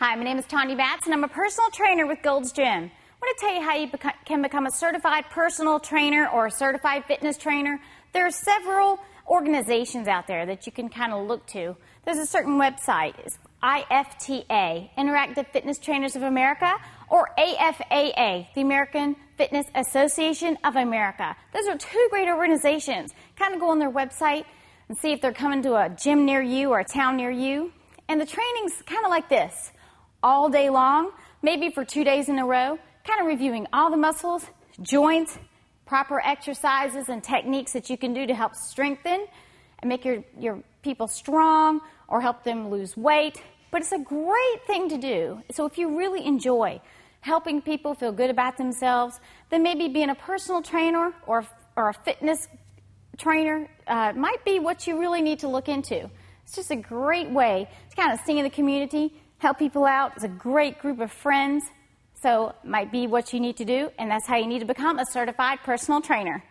Hi, my name is Tanya Batts, and I'm a personal trainer with Gold's Gym. I want to tell you how you beca- can become a certified personal trainer or a certified fitness trainer. There are several organizations out there that you can kind of look to. There's a certain website, it's IFTA, Interactive Fitness Trainers of America, or AFAA, the American Fitness Association of America. Those are two great organizations. Kind of go on their website and see if they're coming to a gym near you or a town near you. And the training's kind of like this all day long, maybe for two days in a row, kind of reviewing all the muscles, joints, proper exercises and techniques that you can do to help strengthen and make your, your people strong or help them lose weight. But it's a great thing to do. So if you really enjoy helping people feel good about themselves, then maybe being a personal trainer or, or a fitness trainer uh, might be what you really need to look into. It's just a great way to kind of stay in the community, help people out. It's a great group of friends. So, might be what you need to do, and that's how you need to become a certified personal trainer.